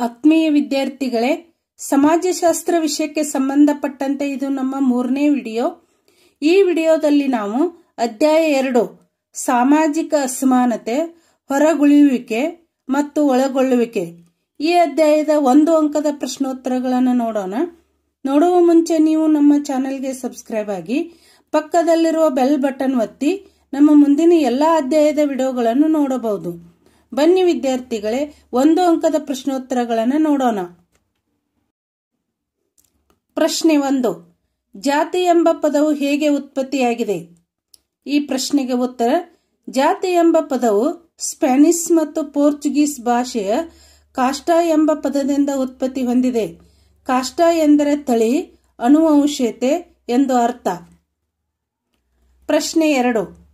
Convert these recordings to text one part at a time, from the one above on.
ಆತ್ಮೀಯ ವಿದ್ಯಾರ್ಥಿಗಳೇ, ಸಮಾಜಶಾಸ್ತ್ರ ವಿಷಯಕ್ಕೆ ಸಂಬಂಧಪಟ್ಟಂತೆ ಇದು ನಮ್ಮ ಮೂರನೇ ವಿಡಿಯೋ. ಈ ವಿಡಿಯೋದಲ್ಲಿ ನಾವು ಅಧ್ಯಾಯ ಎರಡು, ಸಾಮಾಜಿಕ ಅಸಮಾನತೆ, ಹೊರಗುಳಿಯುವಿಕೆ ಮತ್ತು ಒಳಗೊಳ್ಳುವಿಕೆ. ಈ ಅಧ್ಯಾಯದ ಒಂದು ಅಂಕದ ಪ್ರಶ್ನೋತ್ತರಗಳನ್ನು ನೋಡೋಣ. ನೋಡುವ ಮುಂಚೆ ನೀವು ನಮ್ಮ ಚಾನೆಲ್ಗೆ ಸಬ್ಸ್ಕ್ರೈಬ್ ಆಗಿ, ಪಕ್ಕದಲ್ಲಿರುವ ಬೆಲ್ ಬಟನ್ ಒತ್ತಿ, ನಮ್ಮ ಮುಂದಿನ ಎಲ್ಲ ಅಧ್ಯಾಯದ ವಿಡಿಯೋಗಳನ್ನು ನೋಡಬಹುದು. ಬನ್ನಿ ವಿದ್ಯಾರ್ಥಿಗಳೇ, ಒಂದು ಅಂಕದ ಪ್ರಶ್ನೋತ್ತರಗಳನ್ನು ನೋಡೋಣ. ಪ್ರಶ್ನೆ ಒಂದು, ಜಾತಿ ಎಂಬ ಪದವು ಹೇಗೆ ಉತ್ಪತ್ತಿಯಾಗಿದೆ? ಈ ಪ್ರಶ್ನೆಗೆ ಉತ್ತರ, ಜಾತಿ ಎಂಬ ಪದವು ಸ್ಪ್ಯಾನಿಷ್ ಮತ್ತು ಪೋರ್ಚುಗೀಸ್ ಭಾಷೆಯ ಕಾಷ್ಟ ಎಂಬ ಪದದಿಂದ ಉತ್ಪತ್ತಿ ಹೊಂದಿದೆ. ಕಾಷ್ಟ ಎಂದರೆ ತಳಿ ಅನುವಂಶತೆ ಎಂದು ಅರ್ಥ. ಪ್ರಶ್ನೆ ಎರಡು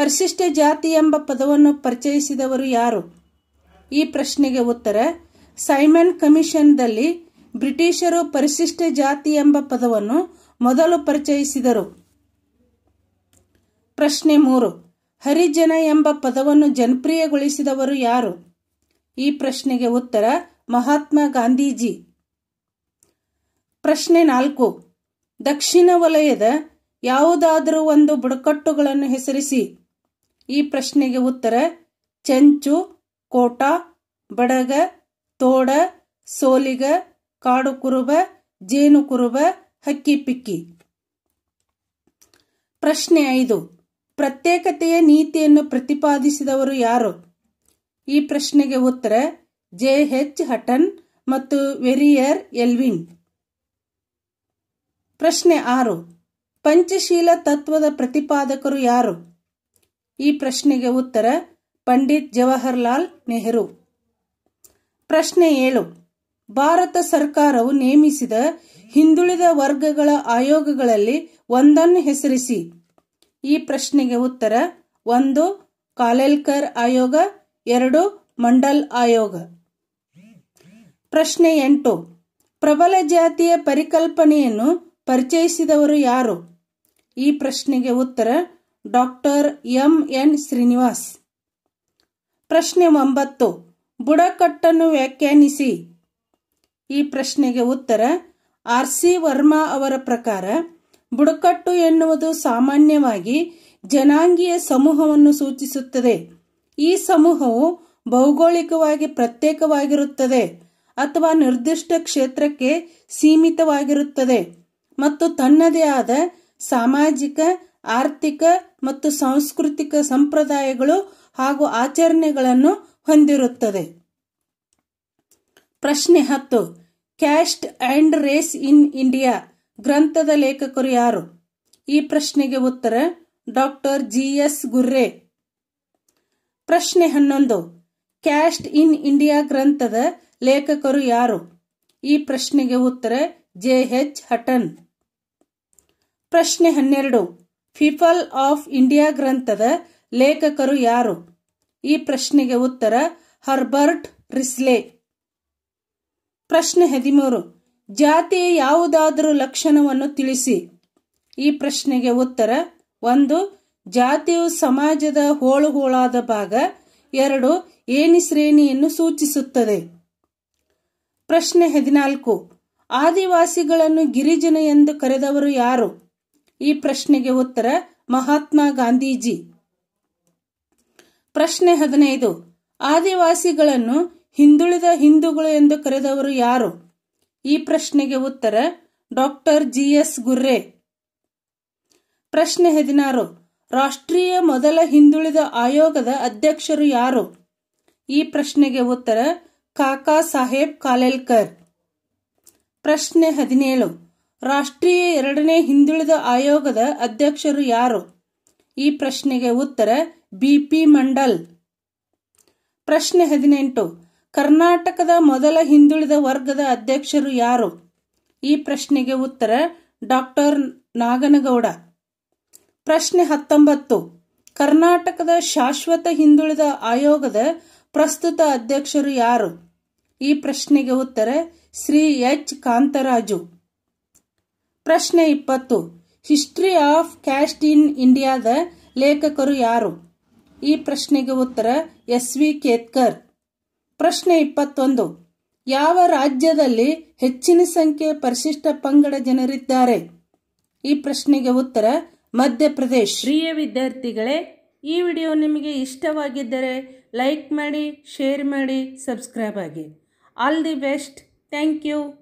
ಪರಿಶಿಷ್ಟ ಜಾತಿ ಎಂಬ ಪದವನ್ನು ಪರಿಚಯಿಸಿದವರು ಯಾರು? ಈ ಪ್ರಶ್ನೆಗೆ ಉತ್ತರ, ಸೈಮನ್ ಕಮಿಷನ್ದಲ್ಲಿ ಬ್ರಿಟಿಷರು ಪರಿಶಿಷ್ಟ ಜಾತಿ ಎಂಬ ಪದವನ್ನು ಮೊದಲು ಪರಿಚಯಿಸಿದರು. ಪ್ರಶ್ನೆ ಮೂರು, ಹರಿಜನ ಎಂಬ ಪದವನ್ನು ಜನಪ್ರಿಯಗೊಳಿಸಿದವರು ಯಾರು? ಈ ಪ್ರಶ್ನೆಗೆ ಉತ್ತರ, ಮಹಾತ್ಮ ಗಾಂಧೀಜಿ. ಪ್ರಶ್ನೆ ನಾಲ್ಕು, ದಕ್ಷಿಣ ವಲಯದ ಯಾವುದಾದರೂ ಒಂದು ಬುಡಕಟ್ಟುಗಳನ್ನು ಹೆಸರಿಸಿ. ಈ ಪ್ರಶ್ನೆಗೆ ಉತ್ತರ, ಚೆಂಚು, ಕೋಟ, ಬಡಗ, ತೋಡ, ಸೋಲಿಗ ಕಾಡು ಕುರುಬ ಜೇನು ಕುರುಬ ಹಕ್ಕಿ ಪಿಕ್ಕಿ. ಪ್ರಶ್ನೆ ಐದು. ಪ್ರತ್ಯೇಕತೆಯ ನೀತಿಯನ್ನು ಪ್ರತಿಪಾದಿಸಿದವರು ಯಾರು? ಈ ಪ್ರಶ್ನೆಗೆ ಉತ್ತರ, ಜೆ. ಎಚ್ ಹಟನ್ ಮತ್ತು ವೆರಿಯರ್ ಎಲ್ವಿನ್. ಪ್ರಶ್ನೆ ಆರು. ಪಂಚಶೀಲ ತತ್ವದ ಪ್ರತಿಪಾದಕರು ಯಾರು? ಈ ಪ್ರಶ್ನೆಗೆ ಉತ್ತರ ಪಂಡಿತ್ ಜವಾಹರ್ಲಾಲ್ ನೆಹರು. ಪ್ರಶ್ನೆ ಏಳು. ಭಾರತ ಸರ್ಕಾರವು ನೇಮಿಸಿದ ಹಿಂದುಳಿದ ವರ್ಗಗಳ ಆಯೋಗಗಳಲ್ಲಿ ಒಂದನ್ನು ಹೆಸರಿಸಿ. ಈ ಪ್ರಶ್ನೆಗೆ ಉತ್ತರ ಒಂದು, ಕಾಲೇಲ್ಕರ್ ಆಯೋಗ, ಎರಡು, ಮಂಡಲ್ ಆಯೋಗ. ಪ್ರಶ್ನೆ ಎಂಟು. ಪ್ರಬಲ ಜಾತಿಯ ಪರಿಕಲ್ಪನೆಯನ್ನು ಪರಿಚಯಿಸಿದವರು ಯಾರು? ಈ ಪ್ರಶ್ನೆಗೆ ಉತ್ತರ ಡಾಕ್ಟರ್ ಎಂ ಎನ್ ಶ್ರೀನಿವಾಸ್. ಪ್ರಶ್ನೆ ಒಂಬತ್ತು. ಬುಡಕಟ್ಟನ್ನು ವ್ಯಾಖ್ಯಾನಿಸಿ. ಈ ಪ್ರಶ್ನೆಗೆ ಉತ್ತರ, ಆರ್ ಸಿ ವರ್ಮಾ ಅವರ ಪ್ರಕಾರ, ಬುಡಕಟ್ಟು ಎನ್ನುವುದು ಸಾಮಾನ್ಯವಾಗಿ ಜನಾಂಗೀಯ ಸಮೂಹವನ್ನು ಸೂಚಿಸುತ್ತದೆ. ಈ ಸಮೂಹವು ಭೌಗೋಳಿಕವಾಗಿ ಪ್ರತ್ಯೇಕವಾಗಿರುತ್ತದೆ ಅಥವಾ ನಿರ್ದಿಷ್ಟ ಕ್ಷೇತ್ರಕ್ಕೆ ಸೀಮಿತವಾಗಿರುತ್ತದೆ ಮತ್ತು ತನ್ನದೇ ಆದ ಸಾಮಾಜಿಕ ಆರ್ಥಿಕ ಮತ್ತು ಸಾಂಸ್ಕೃತಿಕ ಸಂಪ್ರದಾಯಗಳು ಹಾಗೂ ಆಚರಣೆಗಳನ್ನು ಹೊಂದಿರುತ್ತದೆ. ಪ್ರಶ್ನೆ ಹತ್ತು. Caste and race in India ಗ್ರಂಥದ ಲೇಖಕರು ಯಾರು? ಈ ಪ್ರಶ್ನೆಗೆ ಉತ್ತರ ಡಾಕ್ಟರ್ ಜಿ. ಎಸ್. ಗುರ್ರೆ. ಪ್ರಶ್ನೆ ಹನ್ನೊಂದು. ಕ್ಯಾಸ್ಟ್ ಇನ್ ಇಂಡಿಯಾ ಗ್ರಂಥದ ಲೇಖಕರು ಯಾರು? ಈ ಪ್ರಶ್ನೆಗೆ ಉತ್ತರ ಜೆ. ಎಚ್. ಹಟನ್. ಪ್ರಶ್ನೆ ಹನ್ನೆರಡು. ಪೀಪಲ್ ಆಫ್ ಇಂಡಿಯಾ ಗ್ರಂಥದ ಲೇಖಕರು ಯಾರು? ಈ ಪ್ರಶ್ನೆಗೆ ಉತ್ತರ ಹರ್ಬರ್ಟ್ ರಿಸ್ಲೆ ಪ್ರಶ್ನೆ ಹದಿಮೂರು. ಜಾತಿಯ ಯಾವುದಾದರೂ ಲಕ್ಷಣವನ್ನು ತಿಳಿಸಿ. ಈ ಪ್ರಶ್ನೆಗೆ ಉತ್ತರ ಒಂದು, ಜಾತಿಯು ಸಮಾಜದ ಹೋಳು ಹೋಳಾದ ಭಾಗ. ಎರಡು, ಏಣಿ ಶ್ರೇಣಿಯನ್ನು ಸೂಚಿಸುತ್ತದೆ. ಪ್ರಶ್ನೆ ಹದಿನಾಲ್ಕು. ಆದಿವಾಸಿಗಳನ್ನು ಗಿರಿಜನ ಎಂದು ಕರೆದವರು ಯಾರು? ಈ ಪ್ರಶ್ನೆಗೆ ಉತ್ತರ ಮಹಾತ್ಮ ಗಾಂಧೀಜಿ. ಪ್ರಶ್ನೆ ಹದಿನೈದು. ಆದಿವಾಸಿಗಳನ್ನು ಹಿಂದುಳಿದ ಹಿಂದೂಗಳು ಎಂದು ಕರೆದವರು ಯಾರು? ಈ ಪ್ರಶ್ನೆಗೆ ಉತ್ತರ ಡಾಕ್ಟರ್ ಜಿ. ಎಸ್. ಗುರ್ರೆ. ಪ್ರಶ್ನೆ ಹದಿನಾರು. ರಾಷ್ಟ್ರೀಯ ಮೊದಲ ಹಿಂದುಳಿದ ಆಯೋಗದ ಅಧ್ಯಕ್ಷರು ಯಾರು? ಈ ಪ್ರಶ್ನೆಗೆ ಉತ್ತರ ಕಾಕಾ ಸಾಹೇಬ್ ಕಾಲೇಲ್ಕರ್. ಪ್ರಶ್ನೆ ಹದಿನೇಳು. ರಾಷ್ಟ್ರೀಯ ಎರಡನೇ ಹಿಂದುಳಿದ ಆಯೋಗದ ಅಧ್ಯಕ್ಷರು ಯಾರು? ಈ ಪ್ರಶ್ನೆಗೆ ಉತ್ತರ ಬಿಪಿ ಮಂಡಲ್. ಪ್ರಶ್ನೆ ಹದಿನೆಂಟು. ಕರ್ನಾಟಕದ ಮೊದಲ ಹಿಂದುಳಿದ ವರ್ಗದ ಅಧ್ಯಕ್ಷರು ಯಾರು? ಈ ಪ್ರಶ್ನೆಗೆ ಉತ್ತರ ಡಾಕ್ಟರ್ ನಾಗನಗೌಡ. ಪ್ರಶ್ನೆ ಹತ್ತೊಂಬತ್ತು. ಕರ್ನಾಟಕದ ಶಾಶ್ವತ ಹಿಂದುಳಿದ ಆಯೋಗದ ಪ್ರಸ್ತುತ ಅಧ್ಯಕ್ಷರು ಯಾರು? ಈ ಪ್ರಶ್ನೆಗೆ ಉತ್ತರ ಶ್ರೀ ಎಚ್. ಕಾಂತರಾಜು. ಪ್ರಶ್ನೆ ಇಪ್ಪತ್ತು. ಹಿಸ್ಟ್ರಿ ಆಫ್ ಕ್ಯಾಸ್ಟ್ ಇನ್ ಇಂಡಿಯಾದ ಲೇಖಕರು ಯಾರು? ಈ ಪ್ರಶ್ನೆಗೆ ಉತ್ತರ ಎಸ್ ವಿ ಕೇತ್ಕರ್. ಪ್ರಶ್ನೆ ಇಪ್ಪತ್ತೊಂದು. ಯಾವ ರಾಜ್ಯದಲ್ಲಿ ಹೆಚ್ಚಿನ ಸಂಖ್ಯೆ ಪರಿಶಿಷ್ಟ ಪಂಗಡ ಜನರಿದ್ದಾರೆ? ಈ ಪ್ರಶ್ನೆಗೆ ಉತ್ತರ ಮಧ್ಯಪ್ರದೇಶ. ಪ್ರಿಯ ವಿದ್ಯಾರ್ಥಿಗಳೇ, ಈ ವಿಡಿಯೋ ನಿಮಗೆ ಇಷ್ಟವಾಗಿದ್ದರೆ ಲೈಕ್ ಮಾಡಿ, ಶೇರ್ ಮಾಡಿ, ಸಬ್ಸ್ಕ್ರೈಬ್ ಆಗಿ. All the best thank you